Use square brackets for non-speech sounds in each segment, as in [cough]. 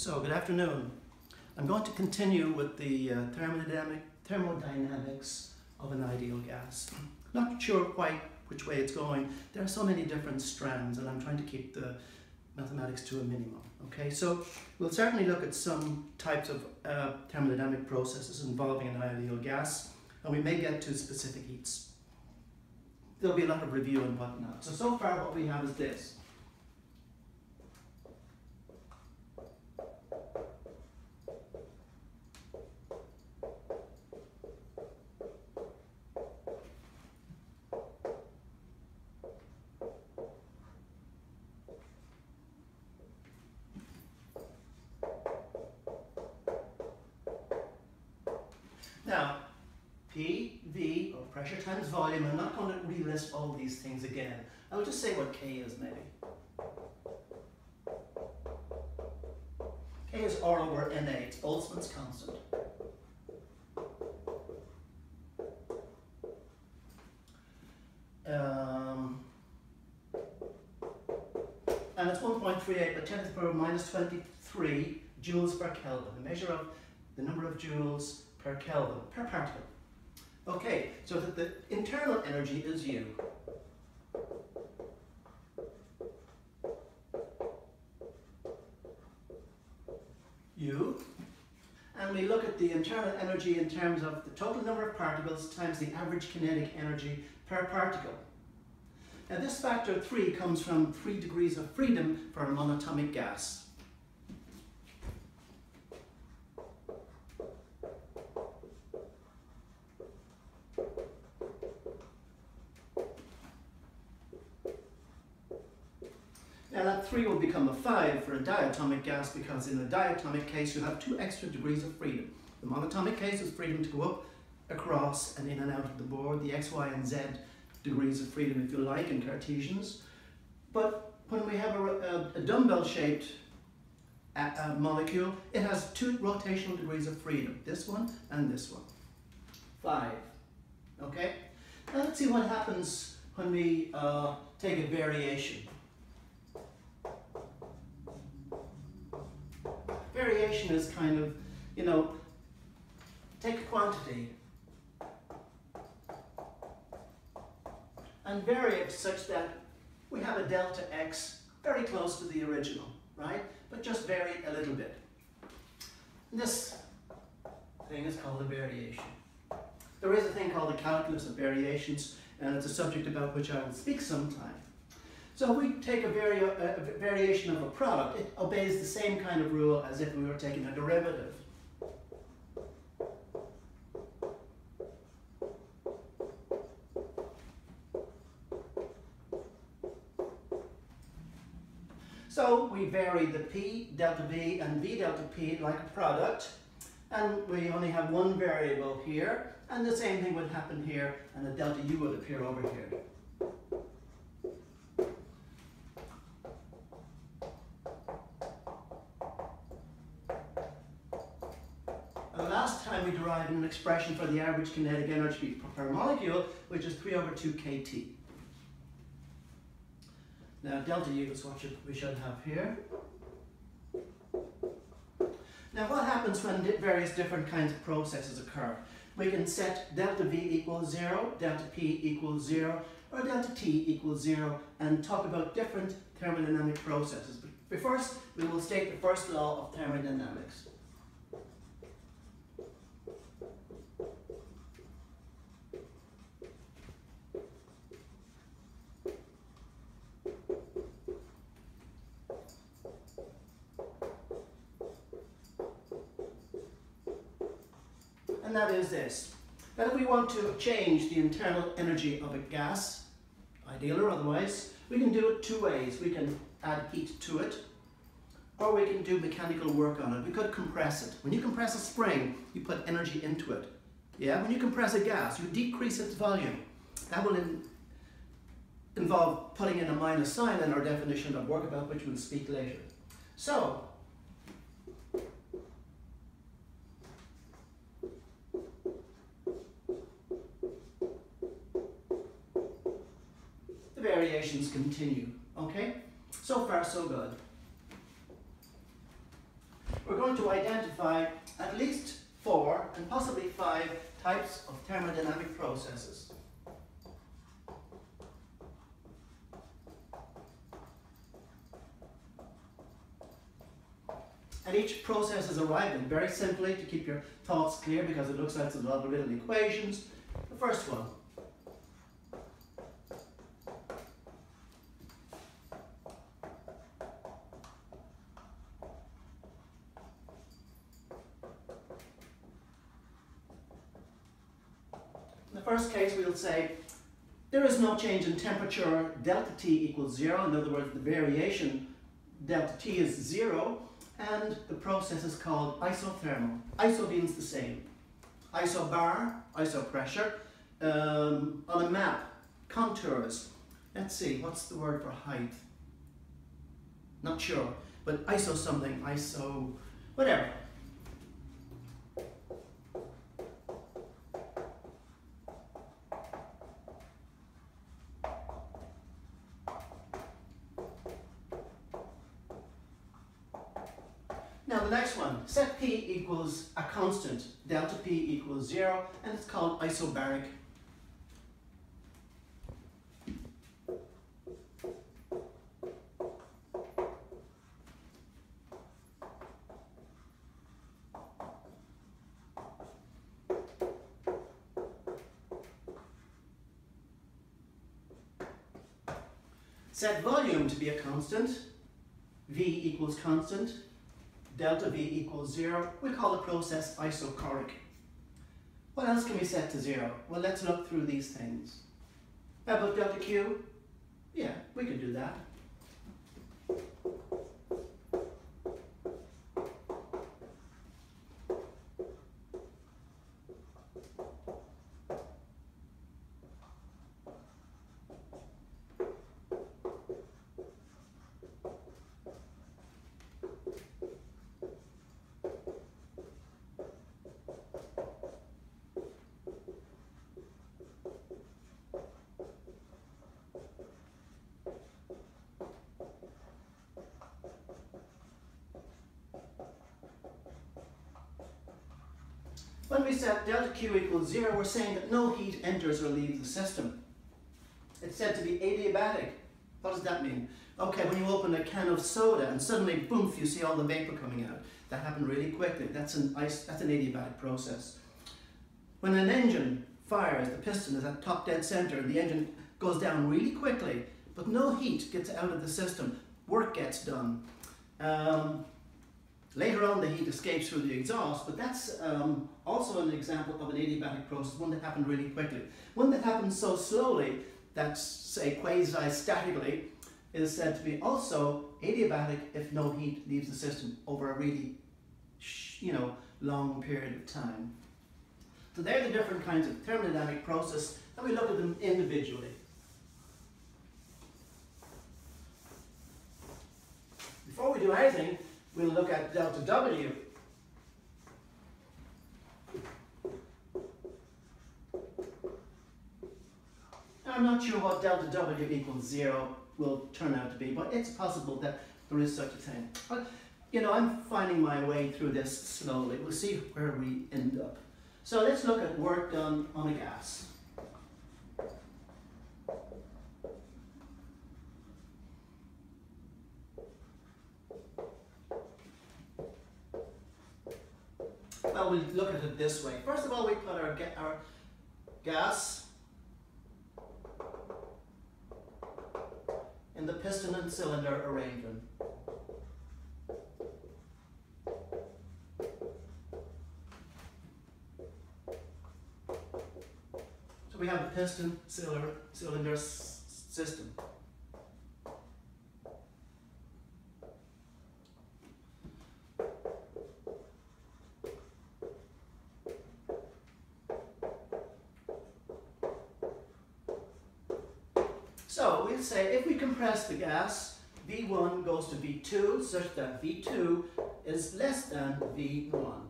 So, good afternoon. I'm going to continue with the uh, thermodynamic, thermodynamics of an ideal gas. Not sure quite which way it's going. There are so many different strands and I'm trying to keep the mathematics to a minimum. Okay, so we'll certainly look at some types of uh, thermodynamic processes involving an ideal gas and we may get to specific heats. There'll be a lot of review and whatnot. So, so far what we have is this. Now, P, V, or pressure times volume, I'm not going to relist all these things again. I'll just say what K is maybe. K is R over NA, it's Boltzmann's constant. Um, and it's 1.38 by 10 to the power minus 23 joules per Kelvin, the measure of the number of joules per Kelvin, per particle. Okay, so that the internal energy is U. U. And we look at the internal energy in terms of the total number of particles times the average kinetic energy per particle. Now this factor 3 comes from 3 degrees of freedom for a monatomic gas. Now that 3 will become a 5 for a diatomic gas because in a diatomic case you have two extra degrees of freedom. The monatomic case is freedom to go up, across and in and out of the board, the x, y and z degrees of freedom if you like in Cartesians. But when we have a, a, a dumbbell shaped uh, uh, molecule, it has two rotational degrees of freedom, this one and this one. Five, okay? Now let's see what happens when we uh, take a variation. Is kind of, you know, take a quantity and vary it such that we have a delta x very close to the original, right? But just vary it a little bit. This thing is called a variation. There is a thing called the calculus of variations, and it's a subject about which I will speak sometime. So if we take a, vari uh, a variation of a product, it obeys the same kind of rule as if we were taking a derivative. So we vary the P delta V and V delta P like a product, and we only have one variable here, and the same thing would happen here, and a delta U would appear over here. And we derived an expression for the average kinetic energy per molecule, which is 3 over 2 kT. Now delta U is what we should have here. Now what happens when various different kinds of processes occur? We can set delta V equals 0, delta P equals 0, or delta T equals 0, and talk about different thermodynamic processes. But first, we will state the first law of thermodynamics. And that is this. That if we want to change the internal energy of a gas, ideal or otherwise, we can do it two ways. We can add heat to it, or we can do mechanical work on it. We could compress it. When you compress a spring, you put energy into it. Yeah, when you compress a gas, you decrease its volume. That will in involve putting in a minus sign in our definition of work about which we'll speak later. So, variations continue. Okay? So far, so good. we're going to identify at least four and possibly five types of thermodynamic processes. And each process is arrived very simply to keep your thoughts clear because it looks like it's a lot of little equations. The first one, first case, we'll say there is no change in temperature, delta T equals zero. In other words, the variation delta T is zero, and the process is called isothermal. Iso means the same. Isobar, isopressure. Um, on a map, contours. Let's see, what's the word for height? Not sure, but iso something, iso, whatever. Set P equals a constant, delta P equals zero, and it's called isobaric. Set volume to be a constant, V equals constant, delta V equals zero, we call the process isochoric. What else can we set to zero? Well, let's look through these things. How about delta Q? Yeah, we can do that. When we set delta Q equals zero, we're saying that no heat enters or leaves the system. It's said to be adiabatic. What does that mean? Okay, when you open a can of soda and suddenly, boom, you see all the vapor coming out. That happened really quickly. That's an, ice, that's an adiabatic process. When an engine fires, the piston is at top dead center, and the engine goes down really quickly, but no heat gets out of the system. Work gets done. Um, Later on, the heat escapes through the exhaust, but that's um, also an example of an adiabatic process, one that happened really quickly. One that happens so slowly that, say, quasi-statically, is said to be also adiabatic if no heat leaves the system over a really, you know, long period of time. So they're the different kinds of thermodynamic process, and we look at them individually. Before we do anything, we'll look at delta W. I'm not sure what delta W equals zero will turn out to be, but it's possible that there is such a thing. But, you know, I'm finding my way through this slowly. We'll see where we end up. So let's look at work done on a gas. Well, we look at it this way. First of all, we put our, our gas in the piston and cylinder arrangement. So we have a piston cylinder, cylinder system. Say if we compress the gas, V1 goes to V2 such that V2 is less than V1.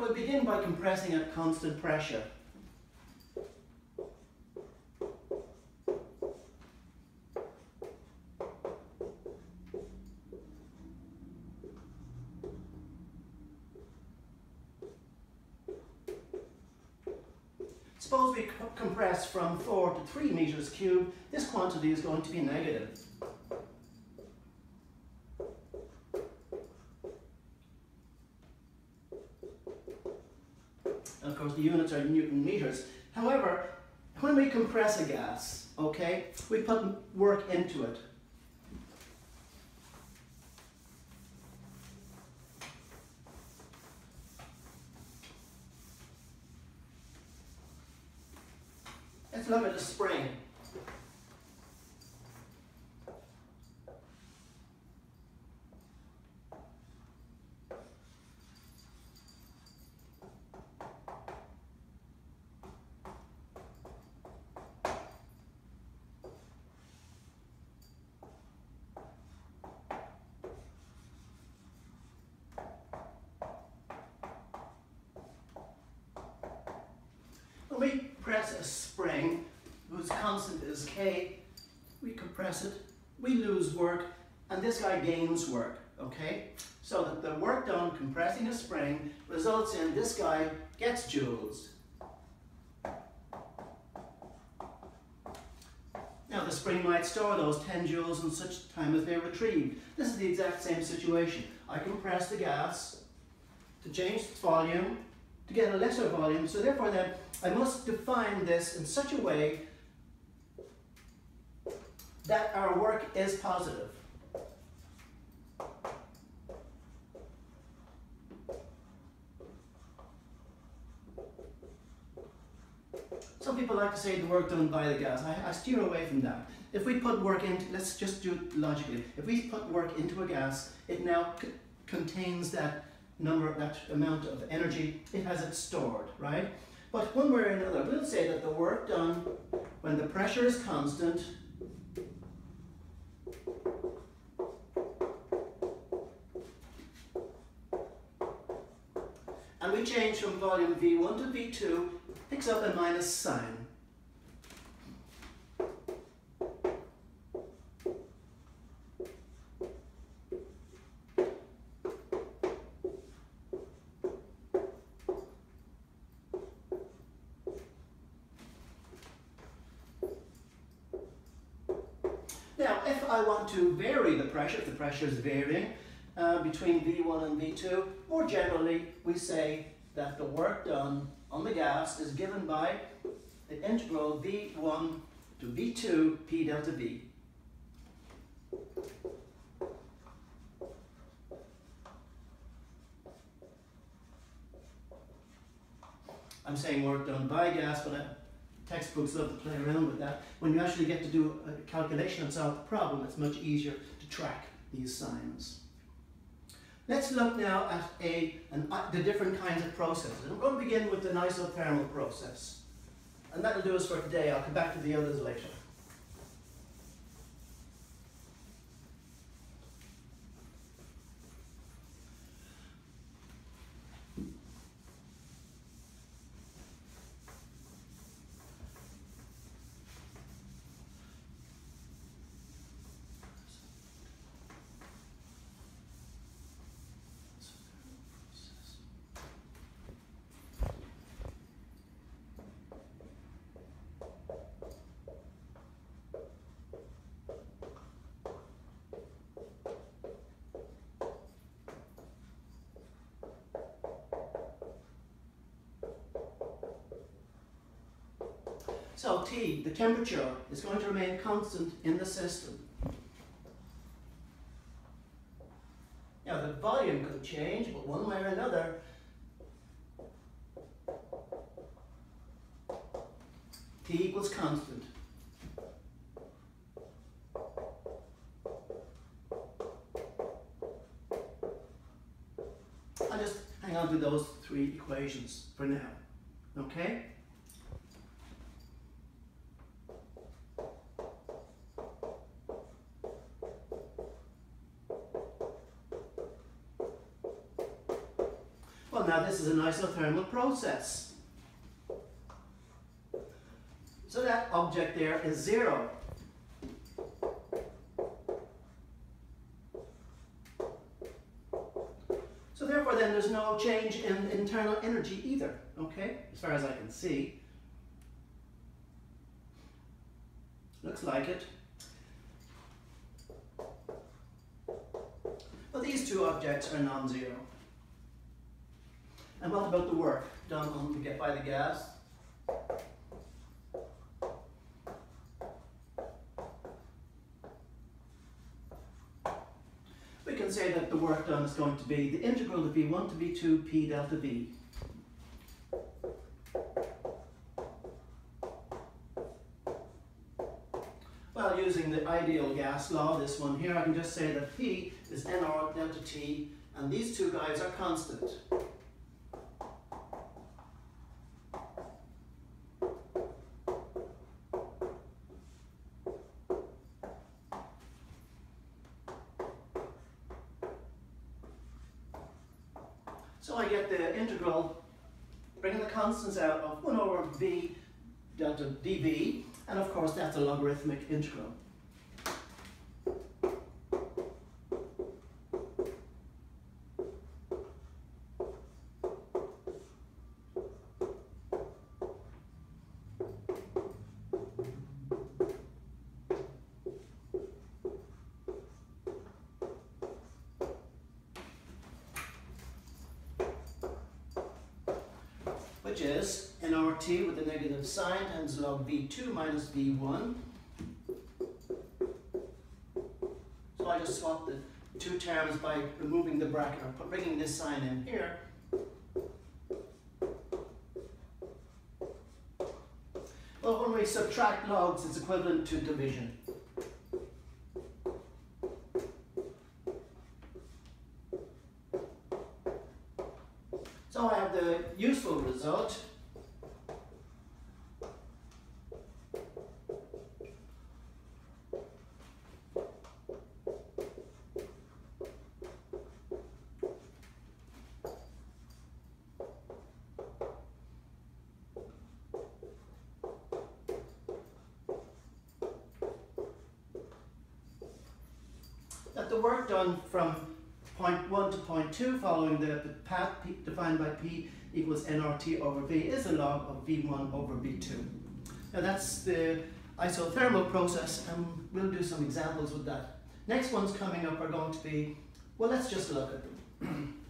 We begin by compressing at constant pressure. Suppose we compress from 4 to 3 meters cubed, this quantity is going to be negative. And of course the units are Newton meters. However, when we compress a gas, okay, we put work into it. Let's look at a spring. When a spring whose constant is K, we compress it, we lose work, and this guy gains work, okay? So that the work done compressing a spring results in this guy gets joules. Now the spring might store those 10 joules in such time as they're retrieved. This is the exact same situation. I compress the gas to change its volume, to get a lesser volume, so therefore then I must define this in such a way that our work is positive. Some people like to say the work done by the gas. I, I steer away from that. If we put work into, let's just do it logically. If we put work into a gas, it now contains that number, that amount of energy, it has it stored, right? But one way or another, we'll say that the work done when the pressure is constant and we change from volume V1 to V2, picks up a minus sign. To vary the pressure, if the pressure is varying uh, between V1 and V2, more generally we say that the work done on the gas is given by the integral V1 to V2 P delta V. I'm saying work done by gas, but I, textbooks love to play around with that. When you actually get to do a calculation and solve the problem, it's much easier to track these signs. Let's look now at a, an, uh, the different kinds of processes. I'm going to begin with the isothermal process. And that'll do us for today. I'll come back to the others later. So T, the temperature, is going to remain constant in the system. Now the volume could change, but one way or another, T equals constant. I'll just hang on to those three equations for now, okay? Now this is an isothermal process. So that object there is zero. So therefore then there's no change in internal energy either, okay, as far as I can see. Looks like it. But these two objects are non-zero. And what about the work done on the, by the gas? We can say that the work done is going to be the integral of V1 to V2 P delta V. Well, using the ideal gas law, this one here, I can just say that P is nR delta T, and these two guys are constant. So I get the integral, bringing the constants out of 1 over v delta dv, and of course that's a logarithmic integral. which is nRT with the negative sign log V2 minus V1. So I just swap the two terms by removing the bracket or bringing this sign in here. Well, when we subtract logs, it's equivalent to division. So I have the useful result. That the work done from point 1 to point 2 following the, the path P, defined by P equals nRT over V is a log of V1 over V2. Now that's the isothermal process and we'll do some examples with that. Next ones coming up are going to be, well let's just look at them. [clears throat]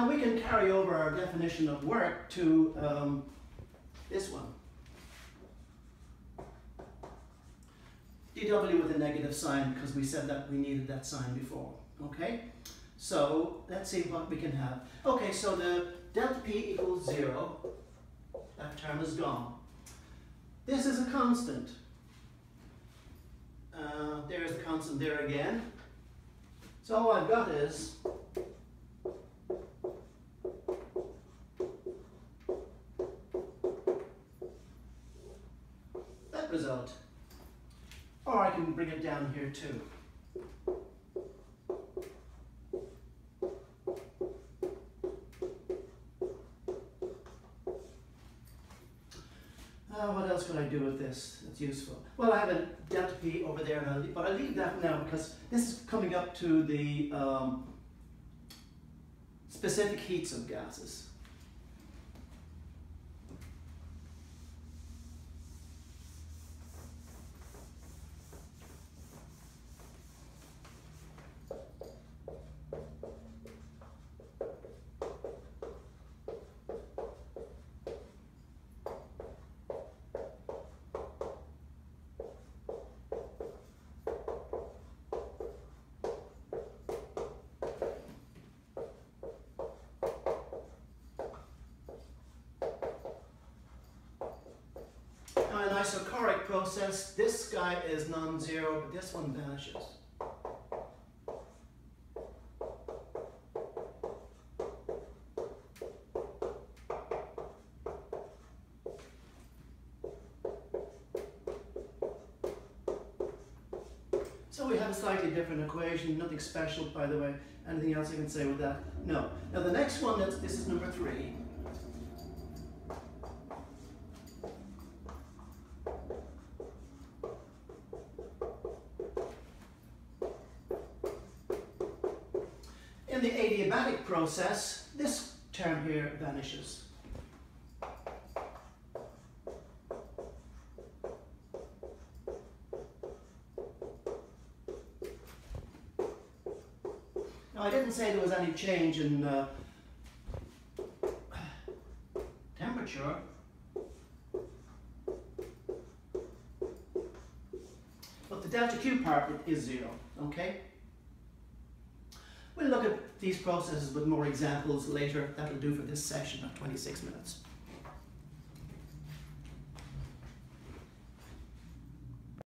Now we can carry over our definition of work to um, this one. dw with a negative sign because we said that we needed that sign before, okay? So let's see what we can have. Okay, so the delta p equals zero, that term is gone. This is a constant. Uh, there's the constant there again. So all I've got is that result. Or I can bring it down here too. Uh, what else could I do with this that's useful? Well, I have a delta p over there, I'll but I'll leave that now because this is coming up to the um, specific heats of gases. Now in isochoric process, this guy is non-zero, but this one vanishes. So we have a slightly different equation, nothing special by the way. Anything else I can say with that? No. Now the next one, this is number three. In the adiabatic process, this term here vanishes. Now, I didn't say there was any change in uh, temperature. But the delta Q part is zero, okay? We'll look at these processes with more examples later. That'll do for this session of 26 minutes.